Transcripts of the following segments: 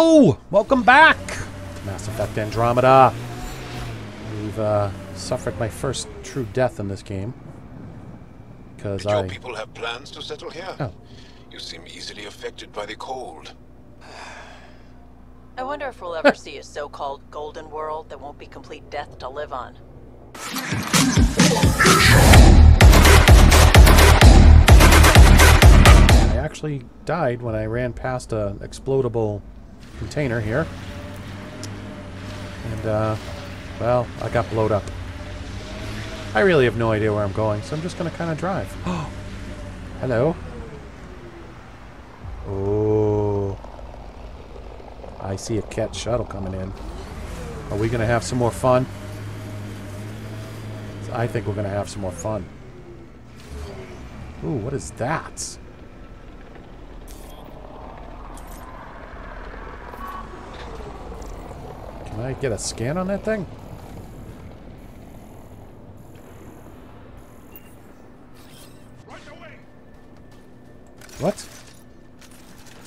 Hello! Welcome back! Mass Effect Andromeda. We've uh, suffered my first true death in this game. Because Did your people have plans to settle here? Oh. You seem easily affected by the cold. I wonder if we'll ever see a so-called golden world that won't be complete death to live on. I actually died when I ran past an explodable container here. And, uh, well, I got blowed up. I really have no idea where I'm going, so I'm just going to kind of drive. Oh, hello. Oh. I see a Kett shuttle coming in. Are we going to have some more fun? I think we're going to have some more fun. Ooh, what is that? Can I get a scan on that thing? What?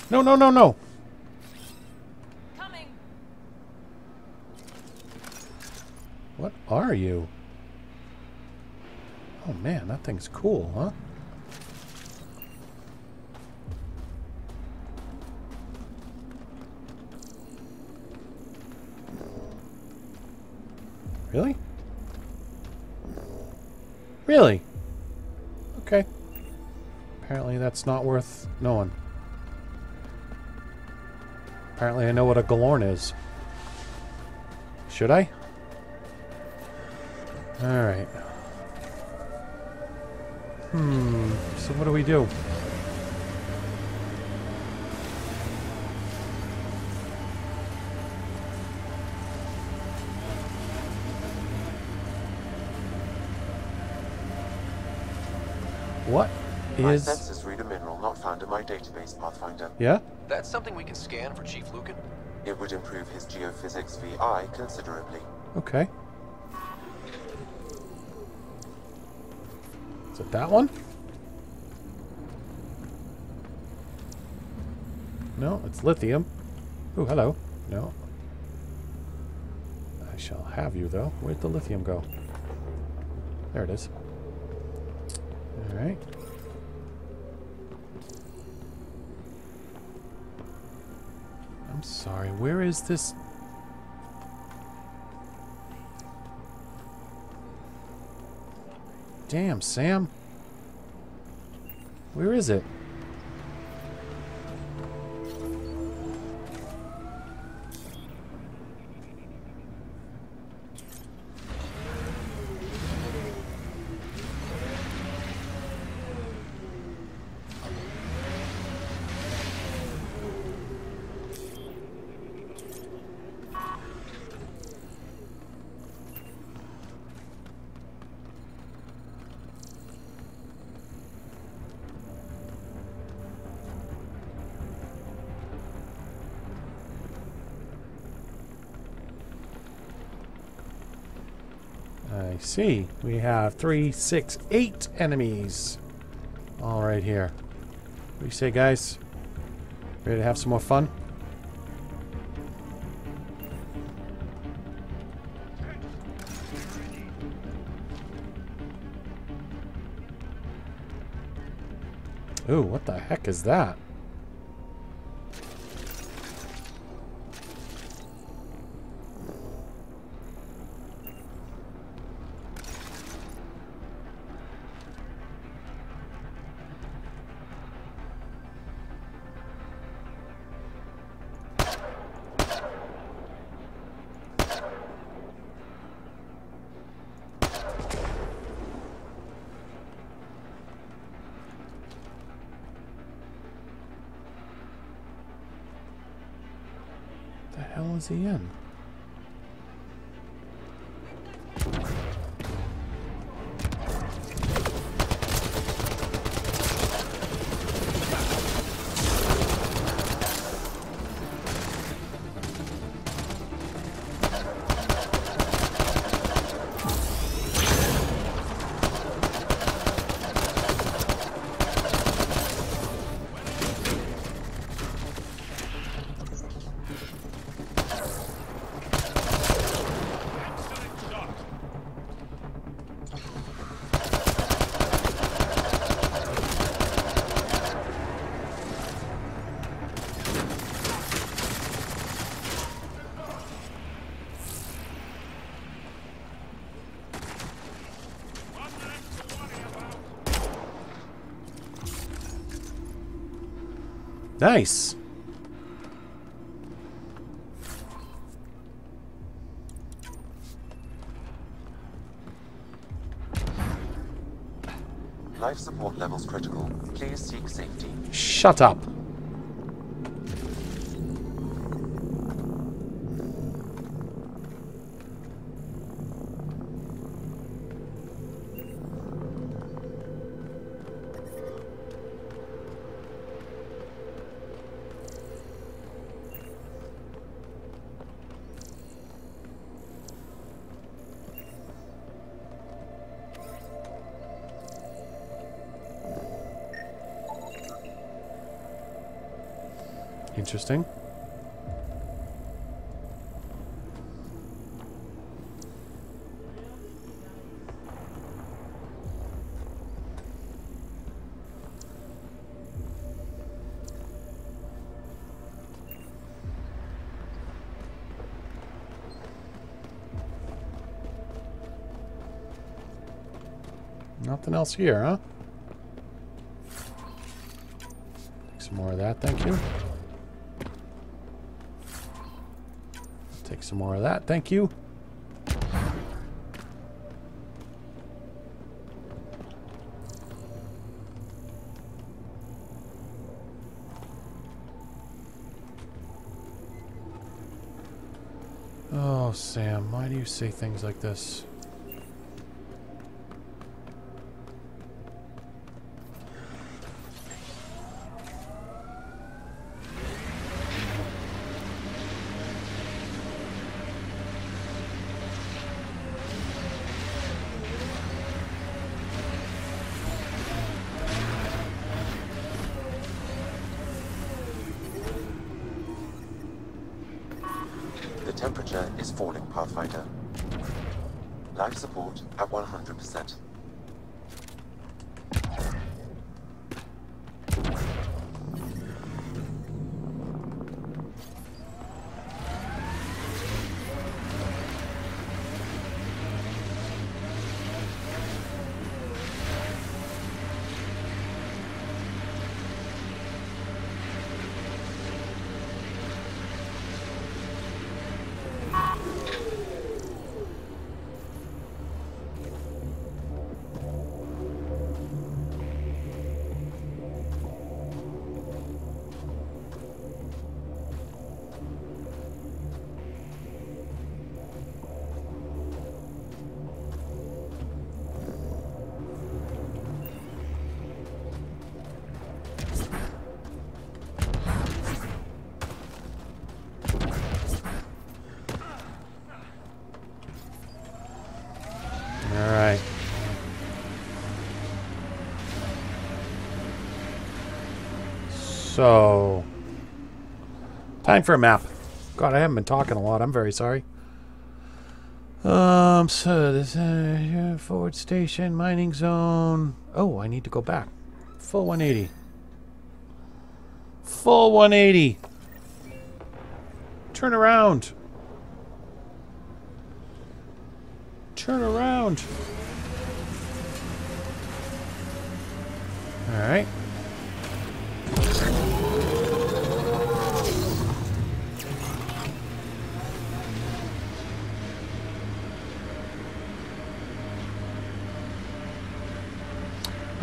No, no, no, no! Coming. What are you? Oh man, that thing's cool, huh? That's not worth knowing. Apparently I know what a Galorn is. Should I? Alright. Hmm. So what do we do? What is. My database, Pathfinder. Yeah? That's something we can scan for Chief Lucan. It would improve his geophysics VI considerably. Okay. Is it that one? No, it's lithium. Oh, hello. No. I shall have you, though. Where'd the lithium go? There it is. Alright. Sorry, where is this Damn, Sam. Where is it? See. We have three, six, eight enemies. All right here. What do you say, guys? Ready to have some more fun? Ooh, what the heck is that? Nice. Life support levels critical. Please seek safety. Shut up. Interesting. Nothing else here, huh? More of that, thank you. Oh, Sam, why do you say things like this? So... Time for a map. God, I haven't been talking a lot. I'm very sorry. Um, so this uh, forward station, mining zone. Oh, I need to go back. Full 180. Full 180. Turn around. Turn around. All right.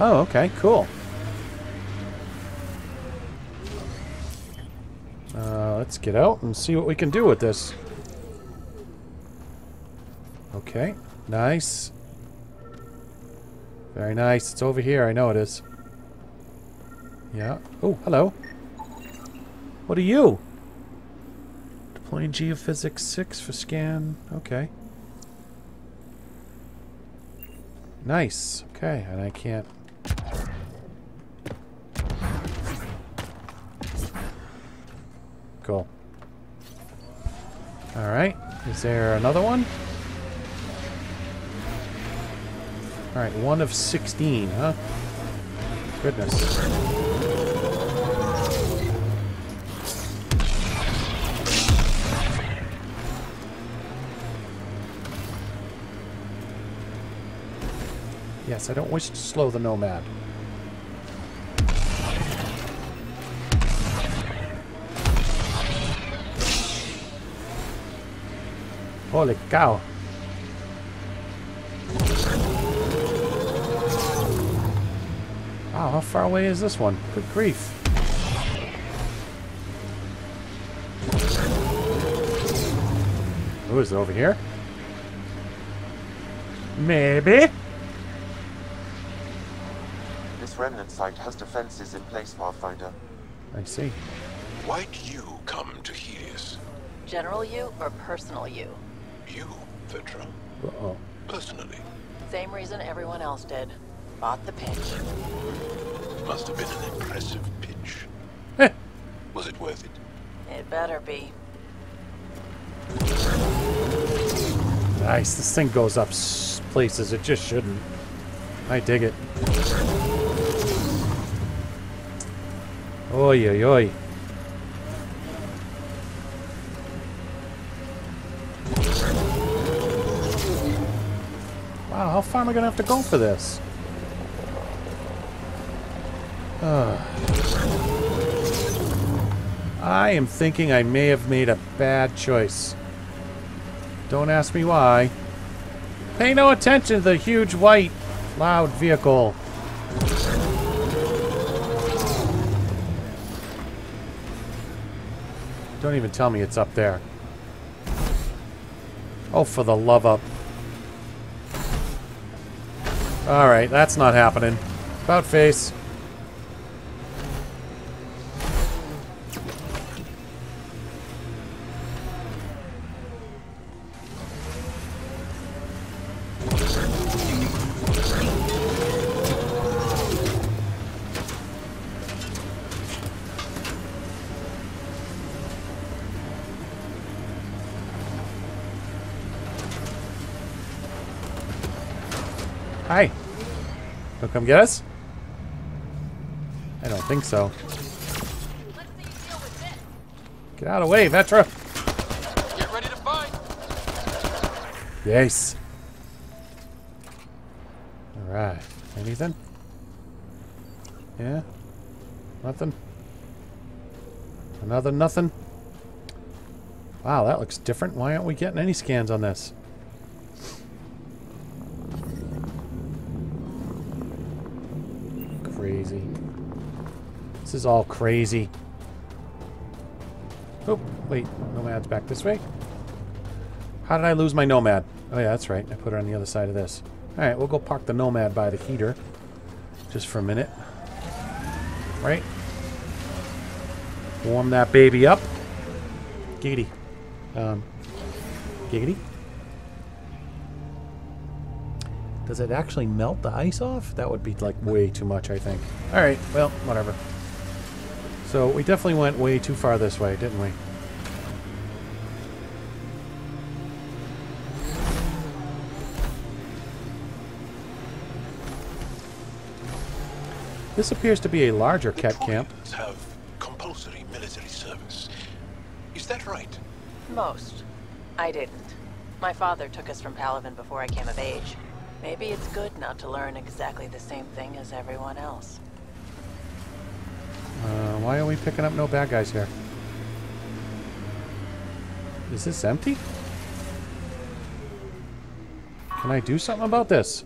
Oh, okay, cool. Uh, let's get out and see what we can do with this. Okay, nice. Very nice. It's over here. I know it is. Yeah. Oh, hello. What are you? Deploying Geophysics 6 for scan. Okay. Nice. Okay, and I can't... Cool. Alright. Is there another one? Alright, one of 16, huh? Goodness. Yes, I don't wish to slow the Nomad. Holy cow. Wow, how far away is this one? Good grief. Who is it over here? Maybe. This remnant site has defenses in place, Pathfinder. I see. Why'd you come to Heleus? General you or personal you? You, Vetra. Uh-oh. Personally. Same reason everyone else did. Bought the pitch. Must have been an impressive pitch. Heh. Was it worth it? It better be. Nice. This thing goes up places it just shouldn't. I dig it. Oi, oi, oi. Far am I going to have to go for this? Ah. I am thinking I may have made a bad choice. Don't ask me why. Pay no attention to the huge white loud vehicle. Don't even tell me it's up there. Oh, for the love of... Alright, that's not happening. About face. Come get us? I don't think so. Get out of the way, Vetra. Get ready to fight! Yes. Alright. Anything? Yeah? Nothing? Another nothing? Wow, that looks different. Why aren't we getting any scans on this? This is all crazy. Oh, wait. Nomad's back this way. How did I lose my Nomad? Oh yeah, that's right. I put it on the other side of this. Alright, we'll go park the Nomad by the heater. Just for a minute. Right? Warm that baby up. Giggity. Um, giggity? Does it actually melt the ice off? That would be like way too much, I think. Alright, well, whatever. So we definitely went way too far this way, didn't we? This appears to be a larger The Kett camp. Have compulsory military service. Is that right? Most. I didn't. My father took us from Palaven before I came of age. Maybe it's good not to learn exactly the same thing as everyone else. Uh, why are we picking up no bad guys here? Is this empty? Can I do something about this?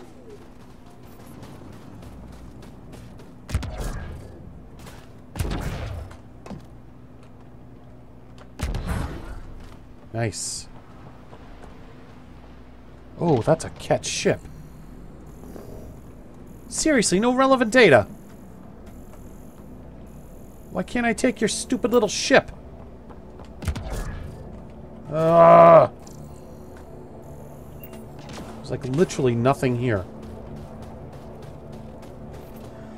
Nice. Oh, that's a catch ship. Seriously, no relevant data. Why can't I take your stupid little ship? Ah! There's like literally nothing here.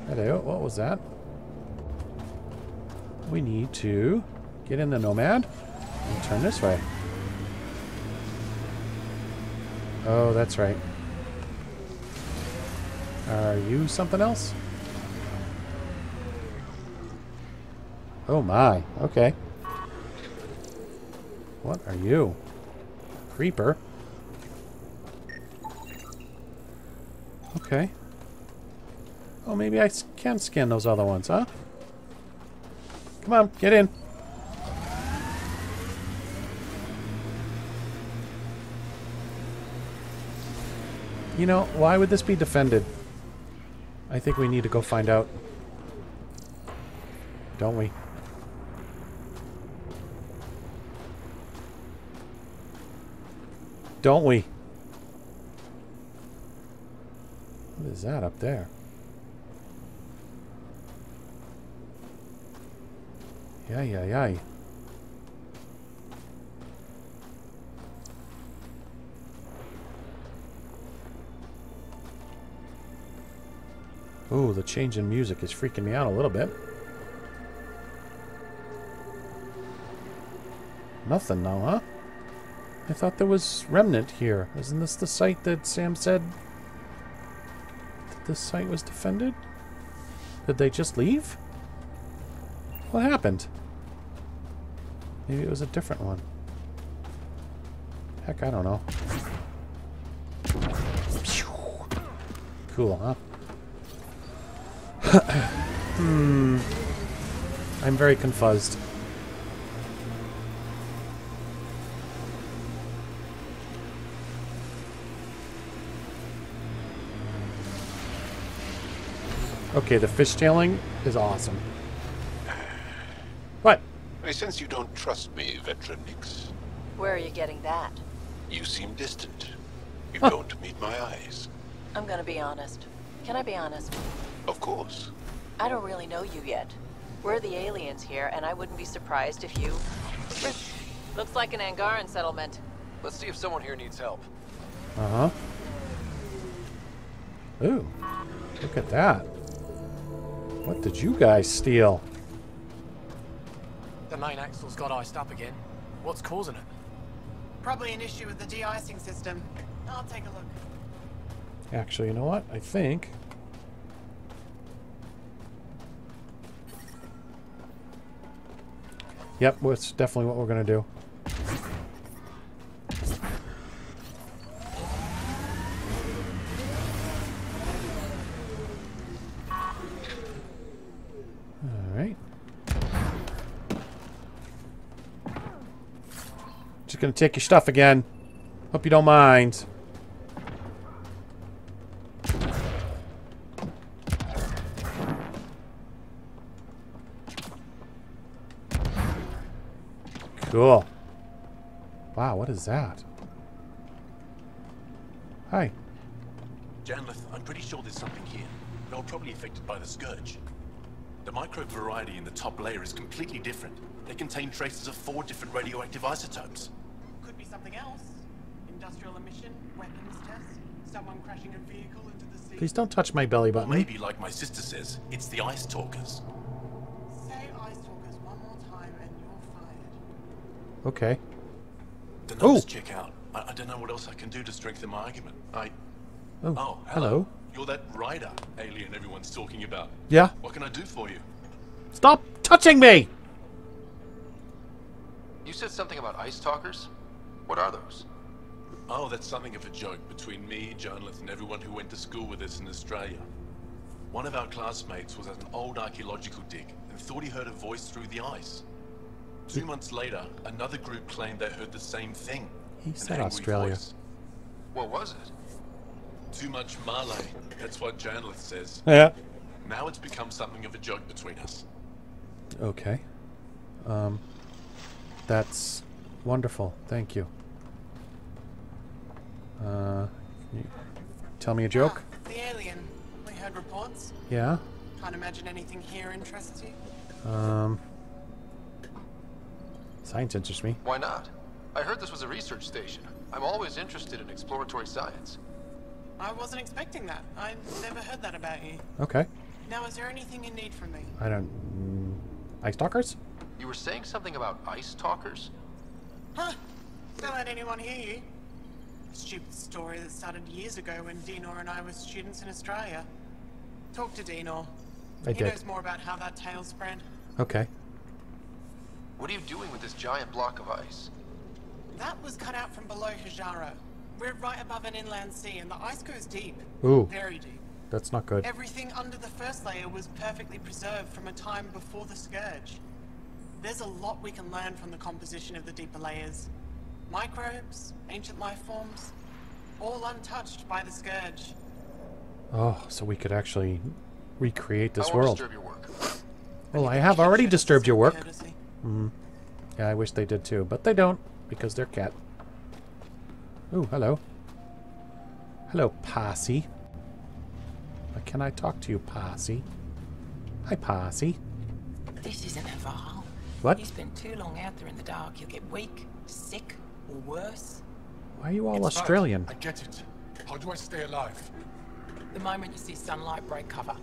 Hello, what was that? We need to get in the Nomad and turn this way. Oh, that's right. Are you something else? Oh my, okay. What are you? Creeper? Okay. Oh, maybe I can scan those other ones, huh? Come on, get in. You know, why would this be defended? I think we need to go find out. Don't we? Don't we? What is that up there? Yeah, yeah, yeah. Ooh, the change in music is freaking me out a little bit. Nothing now, huh? I thought there was Remnant here. Isn't this the site that Sam said that this site was defended? Did they just leave? What happened? Maybe it was a different one. Heck, I don't know. Cool, huh? hmm. I'm very confused. Okay, the fishtailing is awesome. What? I sense you don't trust me, Vetra Nyx. Where are you getting that? You seem distant. You Huh. don't meet my eyes. I'm gonna be honest. Can I be honest? Of course. I don't really know you yet. We're the aliens here, and I wouldn't be surprised if you... Looks like an Angaran settlement. Let's see if someone here needs help. Uh-huh. Ooh. Look at that. What did you guys steal? The main axle's got iced up again. What's causing it? Probably an issue with the de-icing system. I'll take a look. Actually, you know what? I think... Yep, that's definitely what we're going to do. Going to take your stuff again. Hope you don't mind. Cool. Wow, what is that? Hi. Janlith, I'm pretty sure there's something here. They're probably affected by the Scourge. The microbe variety in the top layer is completely different. They contain traces of four different radioactive isotopes. Could be something else. Industrial emission, weapons test, someone crashing a vehicle into the sea. Please don't touch my belly Or button. maybe, like my sister says, it's the Ice Talkers. Say Ice Talkers one more time and you're fired. Okay. The numbers Oh. check out. I, I don't know what else I can do to strengthen my argument. I... Oh, Oh, hello. You're that rider alien everyone's talking about. Yeah. What can I do for you? Stop touching me! You said something about ice talkers? What are those? Oh, that's something of a joke between me, Janlith, and everyone who went to school with us in Australia. One of our classmates was at an old archaeological dig and thought he heard a voice through the ice. Two months later, another group claimed they heard the same thing. He said Australia. voice. What was it? Too much Malay, that's what Janlith says. Yeah. Now it's become something of a joke between us. Okay. Um, that's wonderful. Thank you. Uh, can you tell me a joke? Ah, the alien. We heard reports. Yeah. Can't imagine anything here interests you. Um, science interests me. Why not? I heard this was a research station. I'm always interested in exploratory science. I wasn't expecting that. I never heard that about you. Okay. Now, is there anything you need from me? I don't. Mm, ice talkers? You were saying something about ice talkers? Huh? Don't let anyone hear you. A stupid story that started years ago when Dinor and I were students in Australia. Talk to Dinor. I he did. knows more about how that tale spread. Okay. What are you doing with this giant block of ice? That was cut out from below Hijaro. We're right above an inland sea, and the ice goes deep. Ooh. Very deep. That's not good. Everything under the first layer was perfectly preserved from a time before the Scourge. There's a lot we can learn from the composition of the deeper layers. Microbes, ancient life forms. all untouched by the scourge. Oh, so we could actually recreate this I world. disturb your work. Well, I have already disturbed your work. Courtesy. Mm-hmm. Yeah, I wish they did too, but they don't because they're Kett. Ooh, hello. Hello, Posse. Can I talk to you, Posse? Hi, Posse. This isn't a Val. What? You spend too long out there in the dark, you'll get weak, sick, or worse. Why are you all It's right. Australian? I get it. How do I stay alive? The moment you see sunlight, break cover.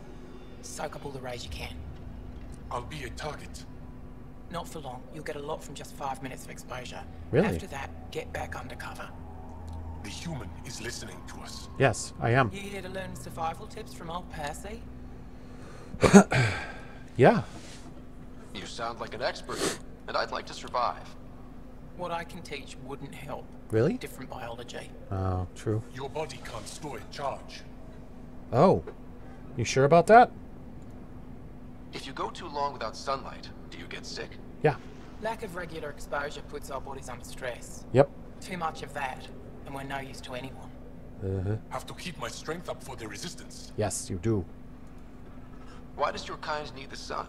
Soak up all the rays you can. I'll be a target. Not for long. You'll get a lot from just five minutes of exposure. Really? After that, get back under cover. The human is listening to us. Yes, I am. You here to learn survival tips from old Percy? Yeah. You sound like an expert, and I'd like to survive. What I can teach wouldn't help. Really? Different biology. Oh, true. Your body can't store a charge. Oh. You sure about that? If you go too long without sunlight, do you get sick? Yeah. Lack of regular exposure puts our bodies under stress. Yep. Too much of that, and we're no use to anyone. Uh-huh. Have to keep my strength up for the resistance. Yes, you do. Why does your kind need the sun?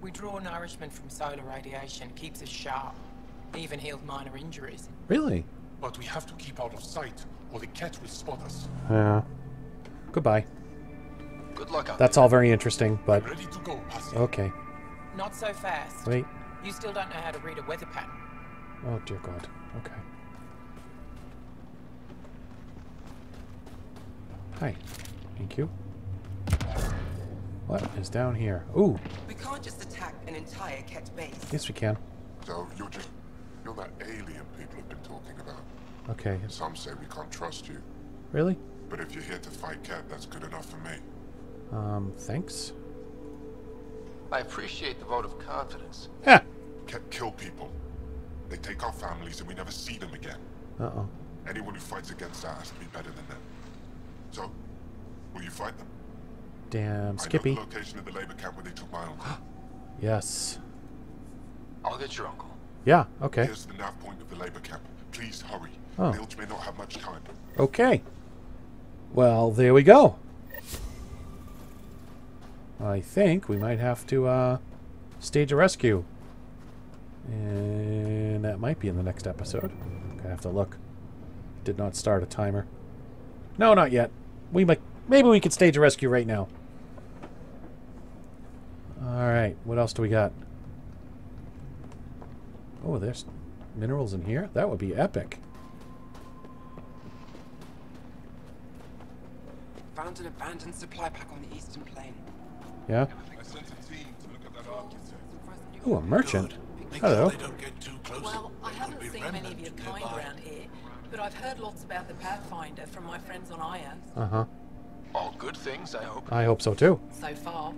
We draw nourishment from solar radiation, keeps us sharp. Even heals minor injuries. Really? But we have to keep out of sight, or the Kett will spot us. Yeah. Goodbye. Good luck out That's all very interesting, but Ready to go, Hussy. okay. Not so fast. Wait. You still don't know how to read a weather pattern. Oh, dear God. Okay. Hi. Thank you. What is down here? Ooh, We can't just attack an entire Kett base. yes we can. So you're just you're that alien people have been talking about. Okay. Some say we can't trust you, Really? but if you're here to fight Kett, that's good enough for me. Um, thanks. I appreciate the vote of confidence. Ha! Kett kill people. They take our families and we never see them again. Uh-oh. Anyone who fights against that has to be better than them. So, will you fight them? Damn, I Skippy. know the location of the labor camp where they took my uncle. Yes. I'll get your uncle. Yeah, okay. Here's the nav point of the labor camp. Please hurry. Oh. Bilge may not have much time. Okay. Well, there we go. I think we might have to uh, stage a rescue. And that might be in the next episode. I have to look. Did not start a timer. No, not yet. We might maybe we could stage a rescue right now. Alright, what else do we got? Oh, there's minerals in here? That would be epic. Found an abandoned supply pack on the eastern plain. Yeah? I sent a team to look at that architect. Ooh, a merchant. Make Hello. they don't get too close. Well, I haven't seen many of your kind nearby. around here, but I've heard lots about the Pathfinder from my friends on Aya Uh-huh. All good things, I hope. I hope so too. so far.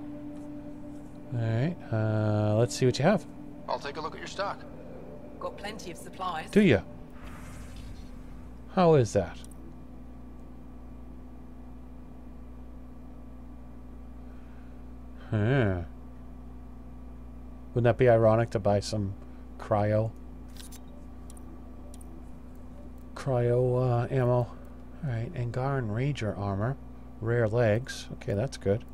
Alright, uh, let's see what you have. I'll take a look at your stock. Got plenty of supplies. Do you? How is that? Huh. Wouldn't that be ironic to buy some cryo? Cryo uh, ammo. Alright, and Angaran Ranger armor. Rare legs. Okay, that's good.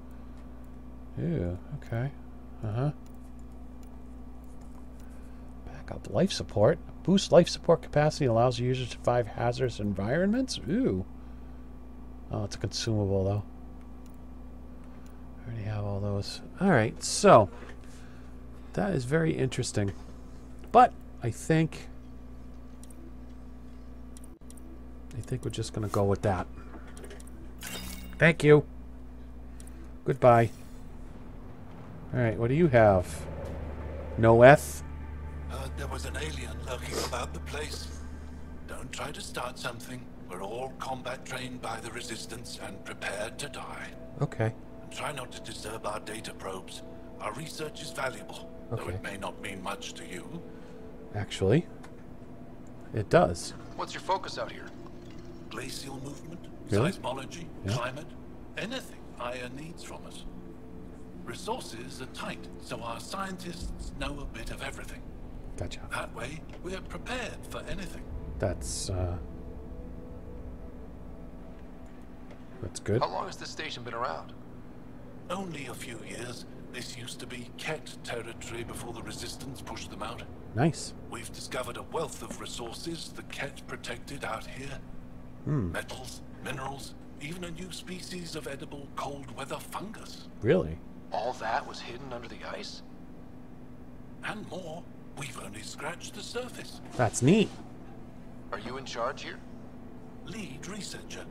Ew, okay. Uh-huh. Backup life support. Boost life support capacity allows users to survive hazardous environments. Ooh. Oh, it's a consumable though. I already have all those. Alright, so that is very interesting. But I think I think we're just gonna go with that. Thank you. Goodbye. Alright, what do you have? Noeth? Heard there was an alien lurking about the place. Don't try to start something. We're all combat trained by the Resistance and prepared to die. Okay. And try not to disturb our data probes. Our research is valuable, though it may not mean much to you. Actually, it does. What's your focus out here? Glacial movement, Really? seismology, Yeah. climate, anything Aya needs from us. Resources are tight, so our scientists know a bit of everything. Gotcha. That way, we're prepared for anything. That's uh That's good. How long has this station been around? Only a few years. This used to be Kett territory before the Resistance pushed them out. Nice. We've discovered a wealth of resources the Kett protected out here. Hmm. Metals, minerals, even a new species of edible cold weather fungus. Really? All that was hidden under the ice? And more. We've only scratched the surface. That's neat. Are you in charge here? Lead researcher.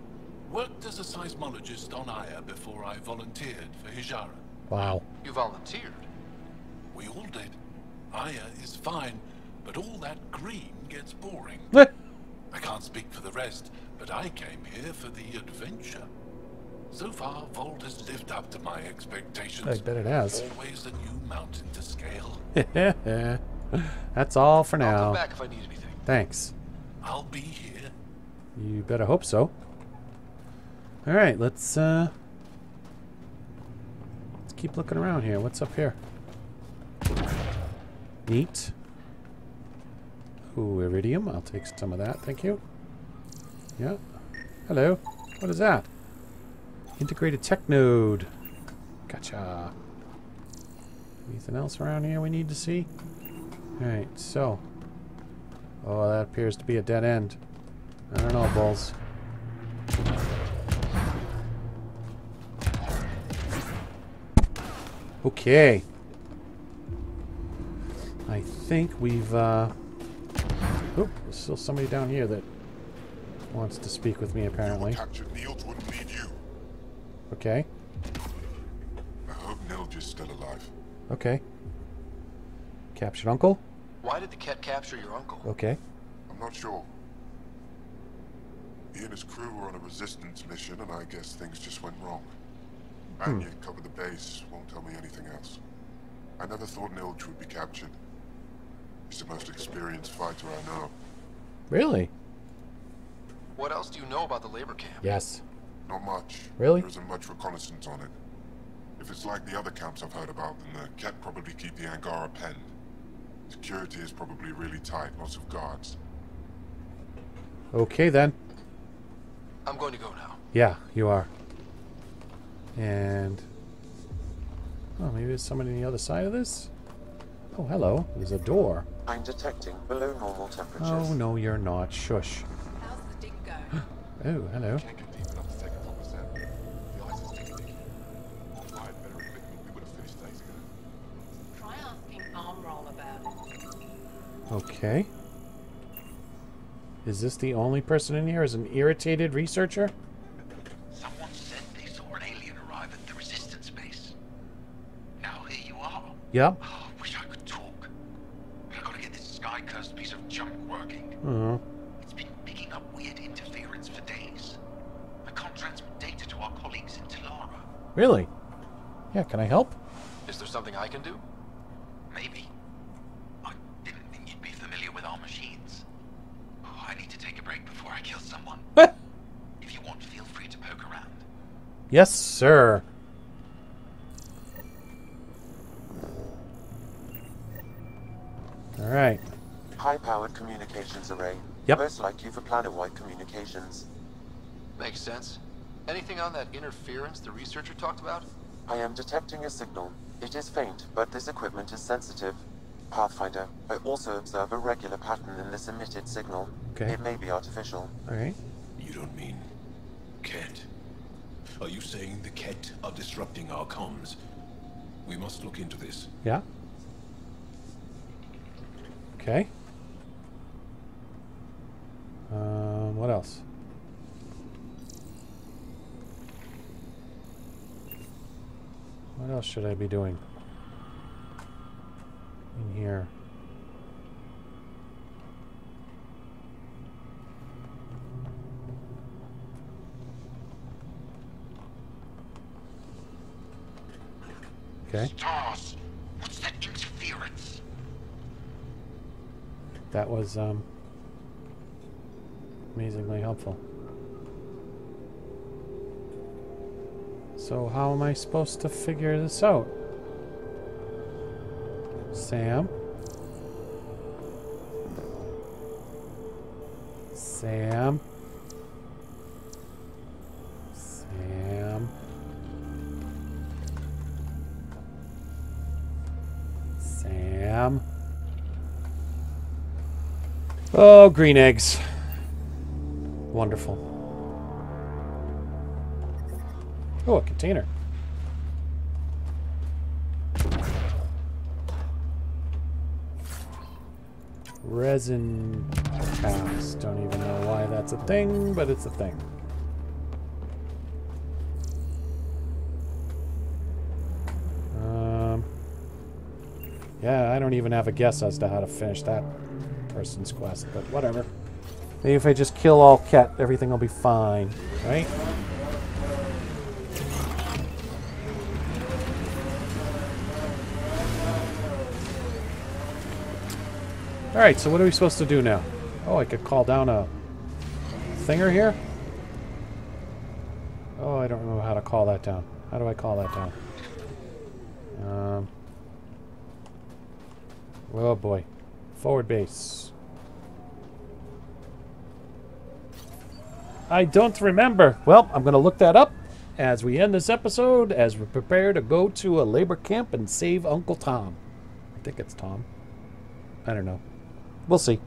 Worked as a seismologist on Aya before I volunteered for Hijara. Wow. You volunteered? We all did. Aya is fine, but all that green gets boring. I can't speak for the rest, but I came here for the adventure. So far, Voeld has lived up to my expectations. I bet it has. Always a new mountain to scale. That's all for now. I'll come back if I need anything. Thanks. I'll be here. You better hope so. All right, let's uh let's keep looking around here. What's up here? Neat. Ooh, iridium. I'll take some of that. Thank you. Yeah. Hello. What is that? Integrated tech node. Gotcha. Anything else around here we need to see? Alright, so. Oh, that appears to be a dead end. I don't know, Bulls. Okay. I think we've, uh... Oh, there's still somebody down here that wants to speak with me, apparently. Captured Niels wouldn't need you. Okay. I hope Nilge is still alive. Okay. Captured Uncle? Why did the Kett capture your uncle? Okay. I'm not sure. He and his crew were on a resistance mission, and I guess things just went wrong. Hmm. Anya covered the base, won't tell me anything else. I never thought Nilge would be captured. He's the most experienced fighter I know. Really? What else do you know about the labor camp? Yes. Not much. Really? There isn't much reconnaissance on it. If it's like the other camps I've heard about, then the Kett probably keep the Angara penned. Security is probably really tight, lots of guards. Okay, then. I'm going to go now. Yeah, you are. And... Oh, maybe there's somebody on the other side of this? Oh, hello. There's a door. I'm detecting below normal temperatures. Oh, no, you're not. Shush. How's the dig go? Oh, hello. Can't get deep enough to take a proper sample. The ice is thick. If I had better equipment, we would have finished days ago. Try asking Armroll about it. Okay. Is this the only person in here as an irritated researcher? Someone said they saw an alien arrive at the resistance base. Now here you are. Yep. Oh, wish I could talk. But I gotta get this sky-cursed piece of junk working. Uh-huh. It's been picking up weird interference for days. I can't transmit data to our colleagues in Talara. Really? Yeah, can I help? Is there something I can do? Maybe. I didn't think you'd be familiar with our machines. Oh, I need to take a break before I kill someone. if you want, feel free to poke around. Yes, sir. All right. High-powered communications array. Yep. Most you for planet-wide communications. Makes sense. Anything on that interference the researcher talked about? I am detecting a signal. It is faint, but this equipment is sensitive. Pathfinder, I also observe a regular pattern in this emitted signal. Okay. It may be artificial. All right. You don't mean Kett? Are you saying the Kett are disrupting our comms? We must look into this. Yeah. Okay. Um, what else? What else should I be doing? In here. Okay. Stars! What's that interference? That was um, amazingly helpful. So how am I supposed to figure this out? Sam? Sam? Sam? Sam? Oh, green eggs. Wonderful. Oh, a container. Resin cast. Don't even know why that's a thing, but it's a thing. Um, yeah, I don't even have a guess as to how to finish that person's quest, but whatever. Maybe if I just kill all Kett, everything will be fine, right? Alright, so what are we supposed to do now? Oh, I could call down a thinger here? Oh, I don't know how to call that down. How do I call that down? Um, oh boy. Forward base. I don't remember. Well, I'm going to look that up as we end this episode, as we prepare to go to a labor camp and save Uncle Tom. I think it's Tom. I don't know. We'll see.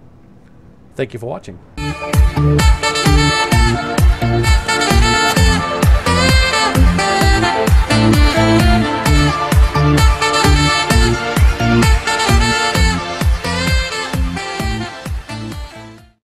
Thank you for watching.